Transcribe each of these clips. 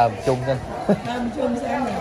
thơm chung lên. Thơm chung sang nhà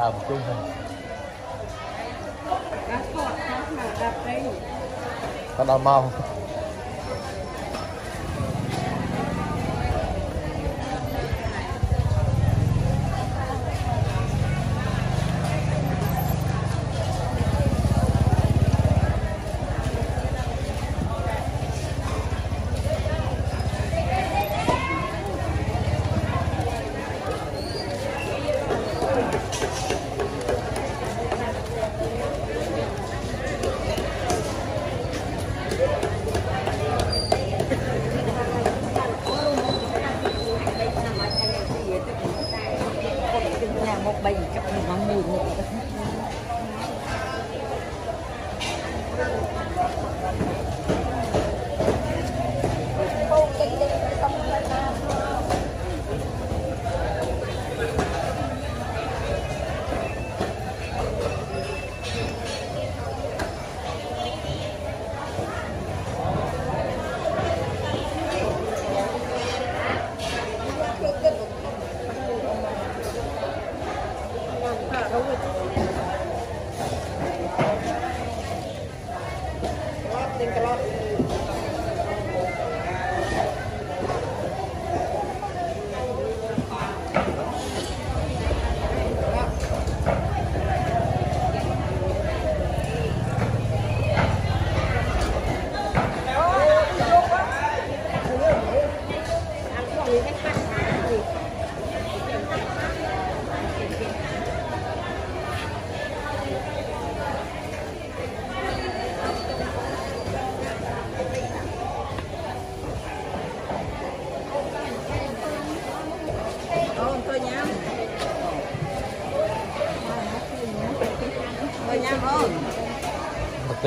tầm trung hình Có đau mau.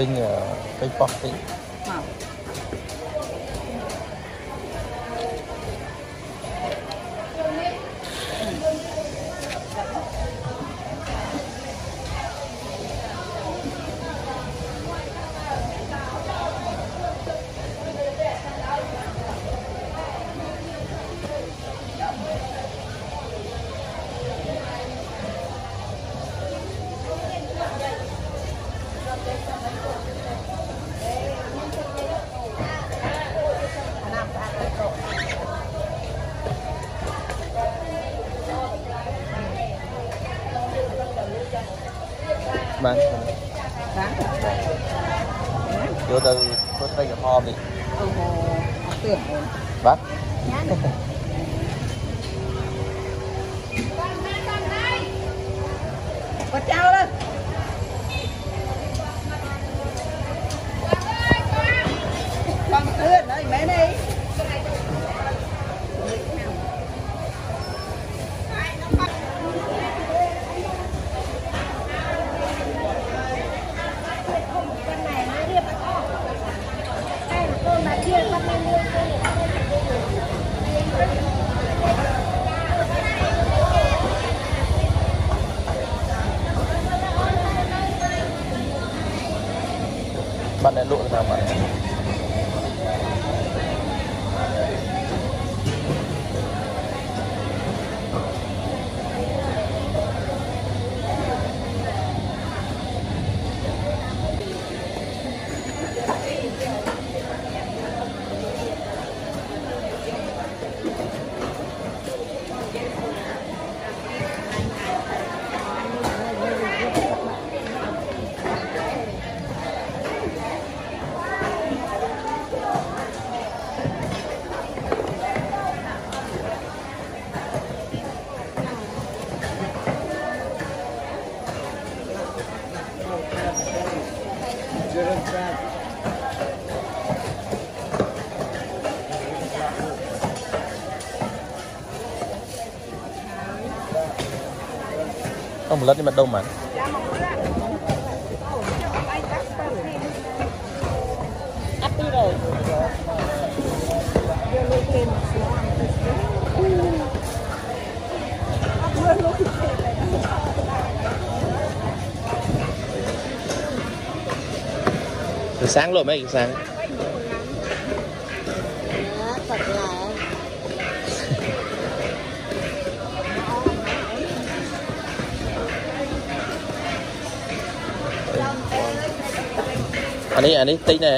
ទិញពេញប៉ោះតិច បាន បាទ យកទៅធ្វើត្រីក្រហមនេះ អូហូអត់ទឿនអូន បាទ ញ៉ាំ ông một lát đi mặt đông mà. Ấp rồi sáng luôn mấy anh sáng. អានេះអានេះតិចណា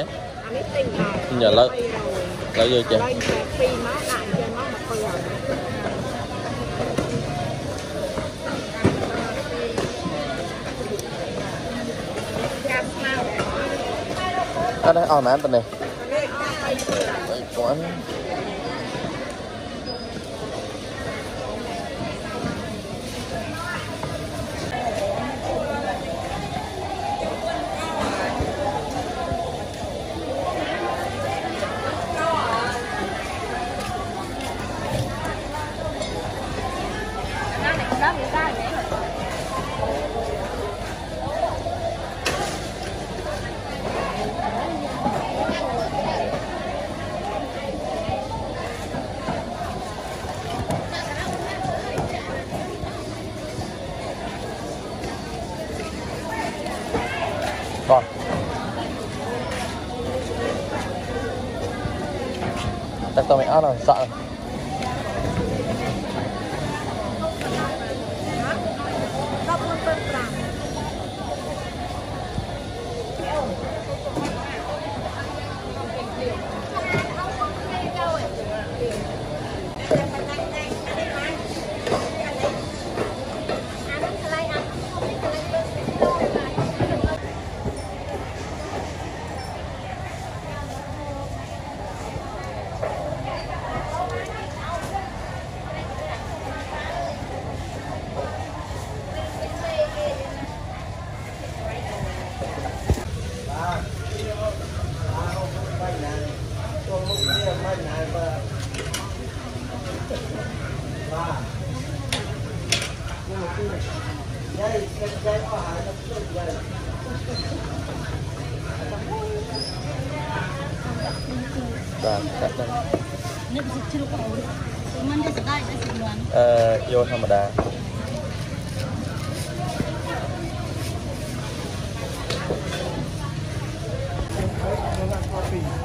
អានេះតិចណាឥឡូវឥឡូវយកចេះ2មកដាក់ចេះមកមកធ្វើឲ្យអត់អស់ណាស់ប៉ុណ្ណេះអត់អស់3 4 Rồi. chắc tao mẹ ăn rồi sợ rồi មិនទេស្ដាយតែសិមិនអឺយកធម្មតាអឺ